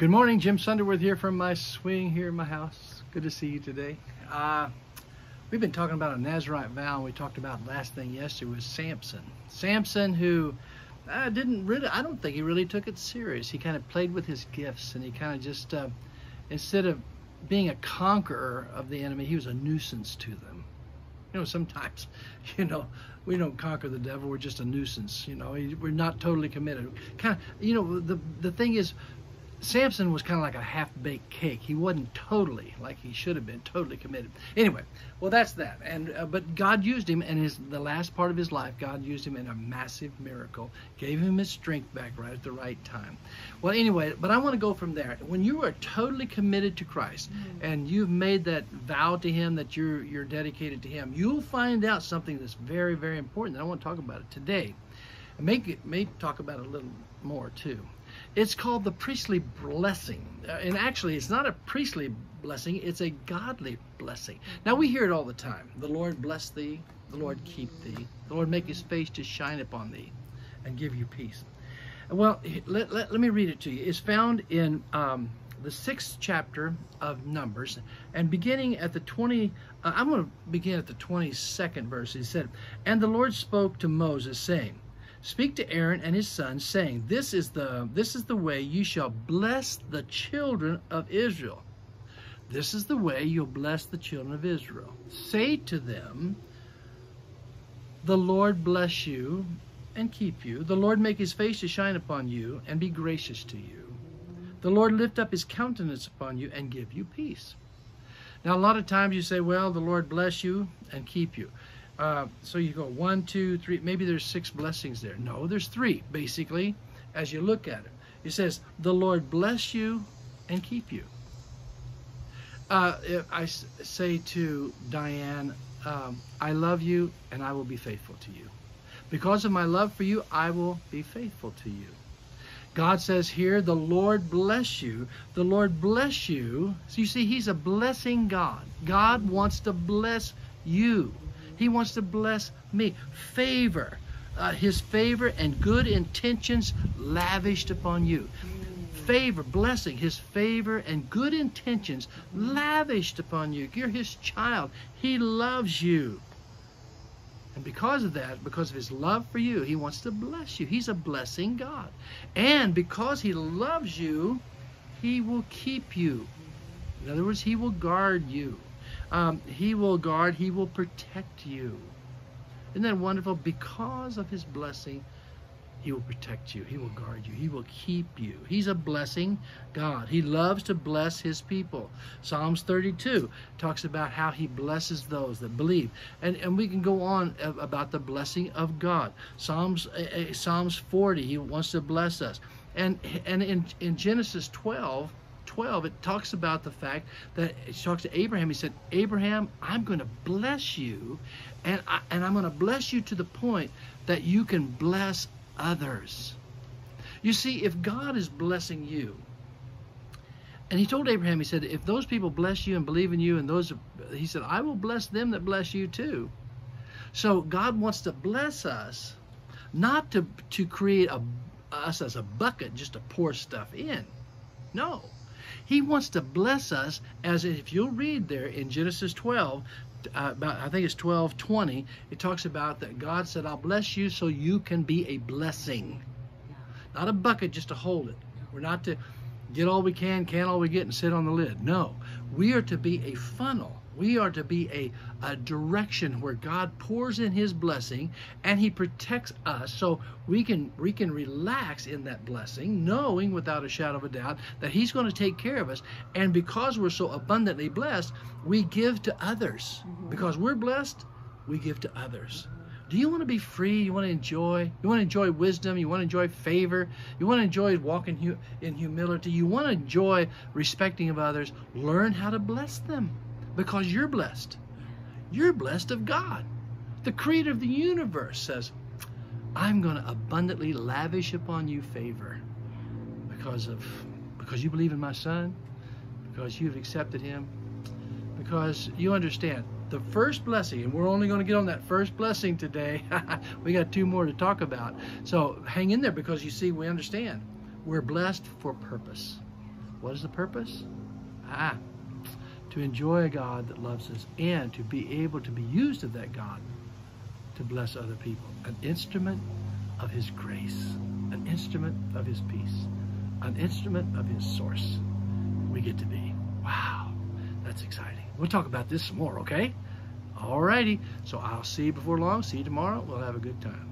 Good morning, Jim Sunderwirth here from my swing here in my house. Good to see you today. Uh, we've been talking about a Nazarite vow. And we talked about last thing yesterday was Samson. Samson, who uh, didn't really, I don't think he really took it serious. He kind of played with his gifts and he kind of just, uh, instead of being a conqueror of the enemy, he was a nuisance to them. You know, sometimes, you know, we don't conquer the devil. We're just a nuisance. You know, we're not totally committed. Kind of, you know, the the thing is, Samson was kind of like a half-baked cake. He wasn't totally like he should have been, totally committed. Anyway, well that's that. And uh, but God used him, and his the last part of his life, God used him in a massive miracle, gave him his strength back right at the right time. Well, anyway, but I want to go from there. When you are totally committed to Christ, mm-hmm. and you've made that vow to Him that you're you're dedicated to Him, you'll find out something that's very very important. And I want to talk about it today. And make it may talk about it a little more too. It's called the priestly blessing. Uh, and actually, it's not a priestly blessing, it's a godly blessing. Now, we hear it all the time. The Lord bless thee, the Lord keep thee, the Lord make his face to shine upon thee and give you peace. Well, let, let, let me read it to you. It's found in um, the sixth chapter of Numbers, and beginning at the 20, uh, I'm going to begin at the 22nd verse. He said, And the Lord spoke to Moses, saying, Speak to Aaron and his sons, saying, This is the this is the way you shall bless the children of Israel. This is the way you'll bless the children of Israel. Say to them, The Lord bless you and keep you. The Lord make his face to shine upon you and be gracious to you. The Lord lift up his countenance upon you and give you peace. Now, a lot of times you say, Well, the Lord bless you and keep you. Uh, so you go one, two, three, maybe there's six blessings there. No, there's three, basically, as you look at it. It says, the Lord bless you and keep you. Uh, I say to Diane, um, I love you and I will be faithful to you. Because of my love for you, I will be faithful to you. God says here, the Lord bless you. The Lord bless you. So you see, He's a blessing God. God wants to bless you. He wants to bless me. Favor. Uh, his favor and good intentions lavished upon you. Favor, blessing, his favor and good intentions lavished upon you. You're his child. He loves you. And because of that, because of his love for you, he wants to bless you. He's a blessing God. And because he loves you, he will keep you. In other words, he will guard you. Um, he will guard, He will protect you. Isn't that wonderful? Because of His blessing, He will protect you. He will guard you. He will keep you. He's a blessing God. He loves to bless His people. Psalms 32 talks about how He blesses those that believe. And, and we can go on about the blessing of God. Psalms, uh, Psalms 40, He wants to bless us. And, and in, in Genesis 12, 12, it talks about the fact that it talks to Abraham. He said, Abraham, I'm going to bless you, and, I, and I'm going to bless you to the point that you can bless others. You see, if God is blessing you, and he told Abraham, he said, if those people bless you and believe in you, and those, he said, I will bless them that bless you too. So God wants to bless us, not to, to create a, us as a bucket just to pour stuff in. No. He wants to bless us as if you'll read there in Genesis 12, uh, about I think it's 12, 20, it talks about that God said, I'll bless you so you can be a blessing. Not a bucket just to hold it. We're not to get all we can, can all we get, and sit on the lid. No, we are to be a funnel we are to be a, a direction where God pours in his blessing and he protects us so we can we can relax in that blessing, knowing without a shadow of a doubt that he's going to take care of us. And because we're so abundantly blessed, we give to others. Mm-hmm. Because we're blessed, we give to others. Do you want to be free? You want to enjoy? You want to enjoy wisdom? You want to enjoy favor? You want to enjoy walking in humility? You want to enjoy respecting of others? Learn how to bless them because you're blessed. You're blessed of God. The creator of the universe says, I'm going to abundantly lavish upon you favor because of because you believe in my son, because you've accepted him, because you understand the first blessing, and we're only going to get on that first blessing today. we got two more to talk about. So hang in there because you see, we understand we're blessed for purpose. What is the purpose? Ah, to enjoy a God that loves us and to be able to be used of that God to bless other people. An instrument of His grace, an instrument of His peace, an instrument of His source. We get to be. We'll talk about this some more, okay? Alrighty. So I'll see you before long. See you tomorrow. We'll have a good time.